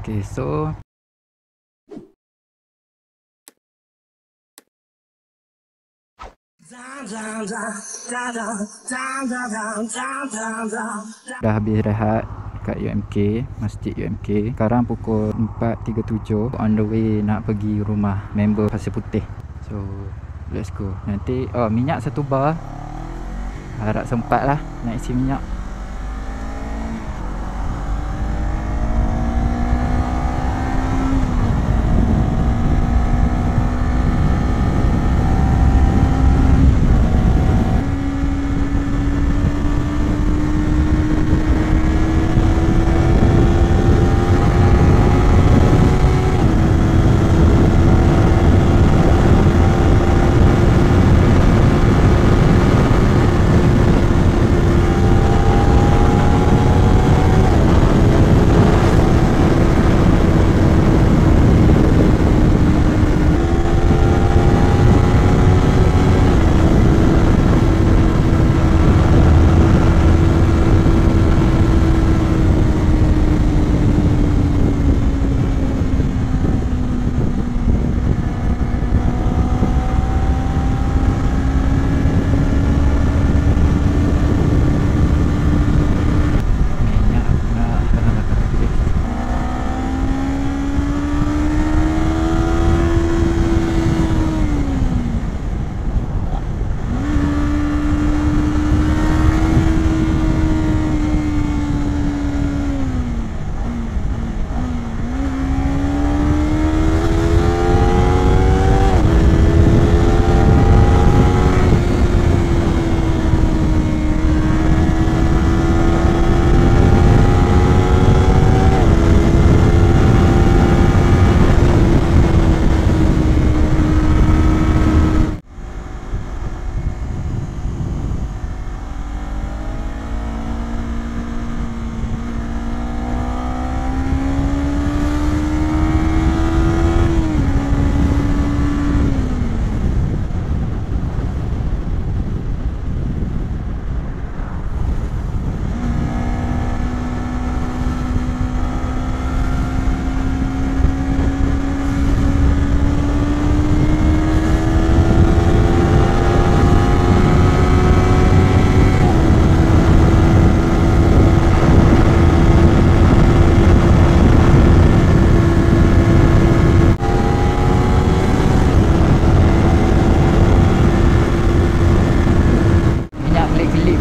Okay, so Dah habis rehat kat UMK, Masjid UMK. Sekarang pukul 4.37 on the way nak pergi rumah member Pasir Putih. So, let's go. Nanti, oh minyak satu bar. Harap sempat lah nak isi minyak.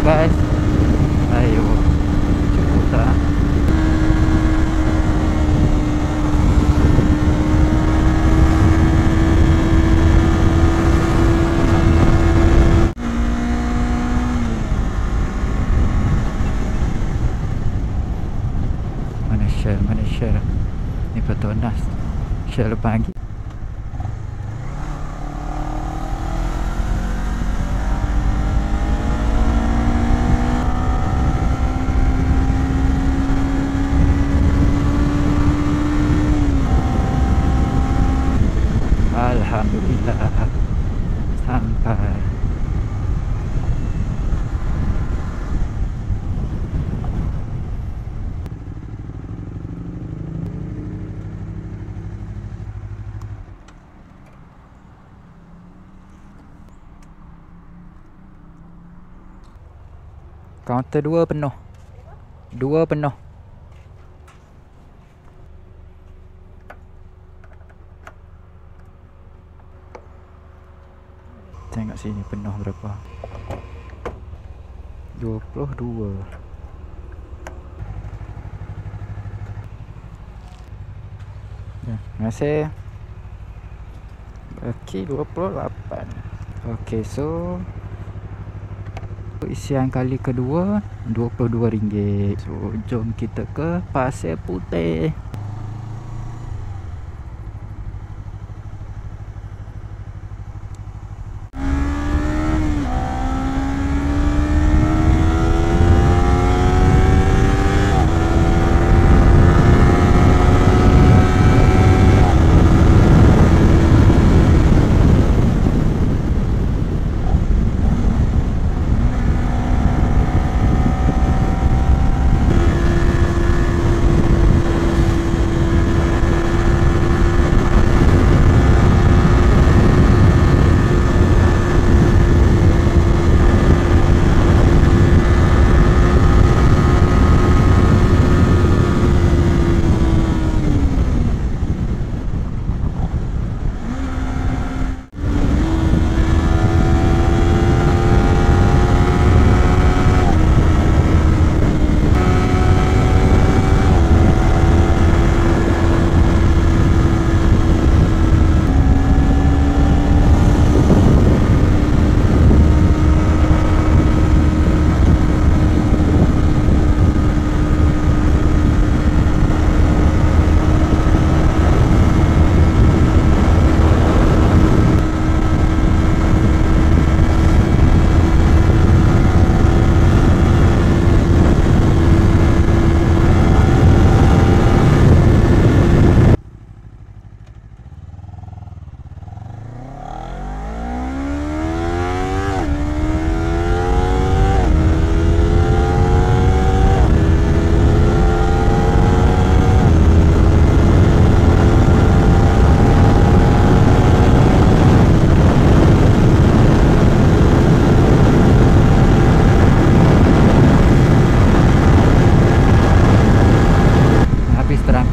Bas. Ayo. Cukup tak? Mana share, mana share Ni Petronas Share lepas lagi Alhamdulillah Sampai Kaunter dua penuh Dua penuh penuh berapa? 22 Ya, Terima kasih. Okey 28 Okey so Isian kali kedua RM22 So jom kita ke Pasir Putih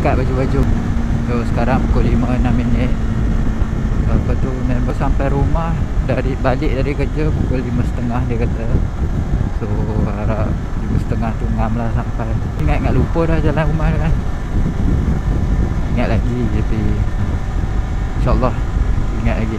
terangkat baju-baju. So sekarang pukul 5.06 minit. Lepas tu member sampai rumah dari Balik dari kerja pukul 5.30 dia kata. So harap 5.30 tu ngam lah sampai. Ingat-ingat lupa dah jalan rumah kan? Ingat lagi tapi InsyaAllah ingat lagi